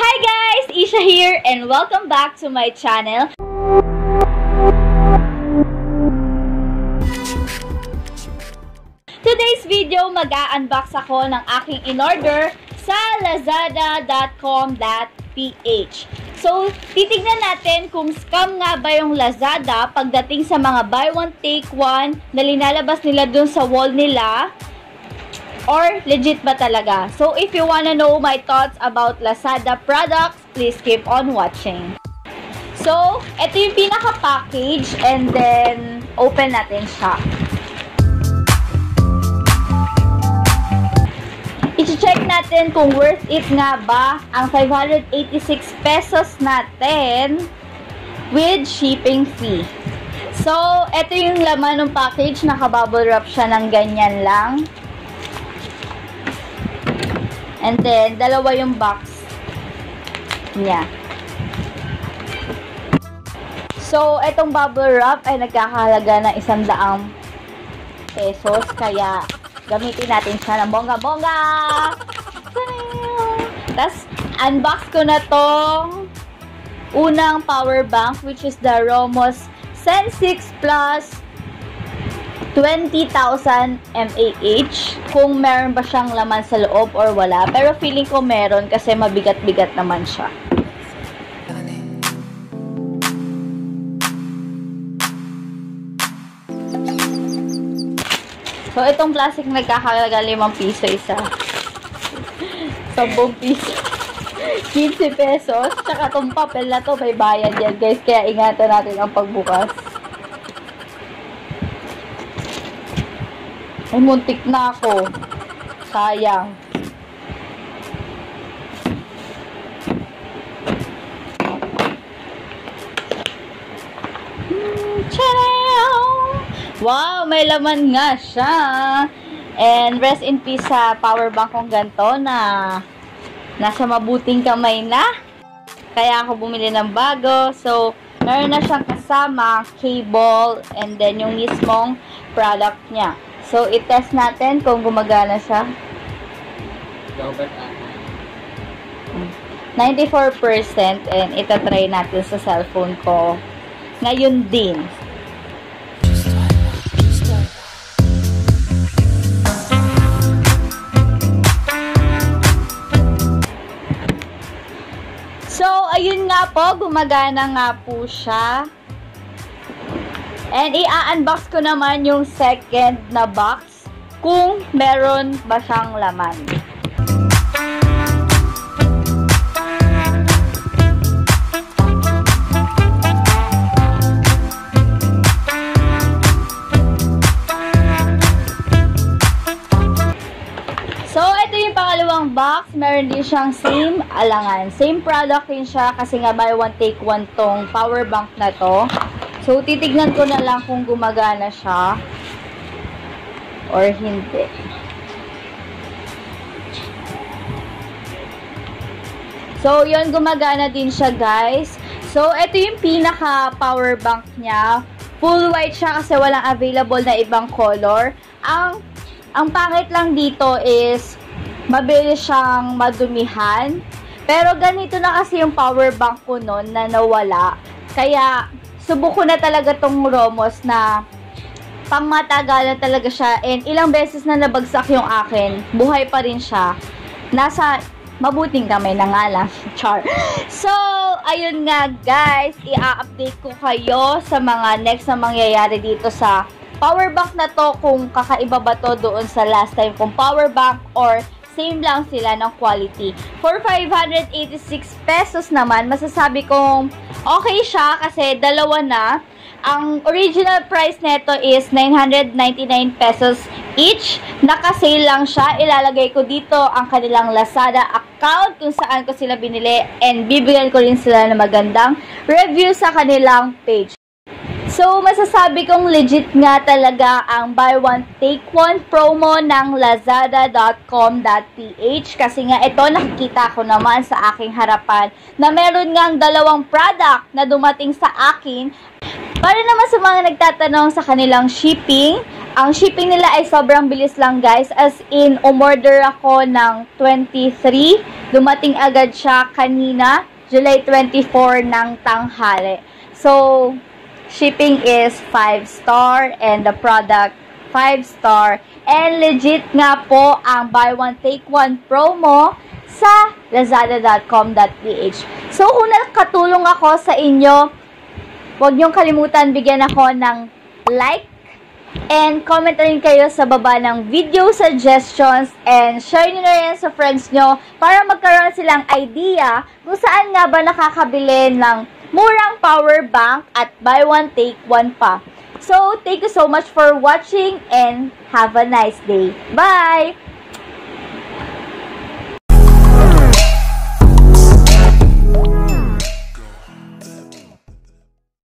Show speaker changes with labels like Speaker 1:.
Speaker 1: Hi guys! Isha here and welcome back to my channel. Today's video, mag-unbox ako ng aking in-order sa lazada.com.ph. So, titignan natin kung scam nga ba yung Lazada pagdating sa mga buy one, take one na linalabas nila dun sa wall nila or legit ba talaga? So, if you wanna know my thoughts about Lazada products, please keep on watching. So, ito yung pinaka-package and then open natin siya. I-check natin kung worth it nga ba ang 586 pesos natin with shipping fee. So, ito yung laman ng package. Naka-bubble wrap siya ng ganyan lang. And then, dalawa yung box niya. So, itong bubble wrap ay nagkakahalaga ng isang daang pesos. Kaya, gamitin natin siya ng bongga-bongga! Tapos, unbox ko na tong unang power bank, which is the Romos Sen 6 Plus 20,000 mAh. Kung meron ba siyang laman sa loob or wala. Pero feeling ko meron kasi mabigat-bigat naman siya. So, itong plastic nagkakalaga 5 piso isa. 10 piso. 15 pesos. Tsaka itong papel na to, may bayad yan, guys. Kaya ingatan natin ang pagbukas. Ay, muntik na ako. Sayang. Wow, may laman nga siya. And rest in peace sa power bank kong ganito na nasa mabuting kamay na. Kaya ako bumili ng bago. So, meron na siyang kasama, cable, and then yung mismong product niya. So, i-test natin kung gumagana siya. 94% and itatry natin sa cellphone ko. Ngayon din. So, ayun nga po, gumagana nga po siya. And i-unbox ko naman yung second na box kung meron ba siyang laman. So, ito yung pangalawang box. Meron din siyang same alangan. Same product din siya kasi nga buy one take one tong power bank na to. So, titignan ko na lang kung gumagana siya or hindi. So, yun, gumagana din siya, guys. So, ito yung pinaka power bank niya. Full white siya kasi walang available na ibang color. Ang ang pangit lang dito is mabilis siyang madumihan. Pero ganito na kasi yung power bank ko noon na nawala. Kaya subok ko na talaga tong Romos na pangmatagalan talaga siya. And ilang beses na nabagsak yung akin, buhay pa rin siya. Nasa mabuting kamay na nga lang. Char. So, ayun nga guys, i-update ko kayo sa mga next na mangyayari dito sa power bank na to kung kakaiba ba to doon sa last time kung power bank or same lang sila ng quality. For 586 pesos naman, masasabi kong okay siya kasi dalawa na. Ang original price nito is 999 pesos each. Naka-sale lang siya. Ilalagay ko dito ang kanilang Lazada account kung saan ko sila binili and bibigyan ko rin sila ng magandang review sa kanilang page. So, masasabi kong legit nga talaga ang buy one, take one promo ng lazada.com.ph kasi nga ito nakikita ko naman sa aking harapan na meron ngang dalawang product na dumating sa akin para naman sa mga nagtatanong sa kanilang shipping, Ang shipping nila ay sobrang bilis lang guys. As in, umorder ako ng 23. Dumating agad siya kanina, July 24 ng tanghali. So, shipping is 5 star and the product 5 star. And legit nga po ang buy one take one promo sa lazada.com.ph. So, kung nakatulong ako sa inyo, huwag niyong kalimutan bigyan ako ng like and comment rin kayo sa baba ng video suggestions and share nyo na rin sa friends nyo para magkaroon silang idea kung saan nga ba nakakabili ng murang power bank at buy one take one pa. So, thank you so much for watching and have a nice day. Bye!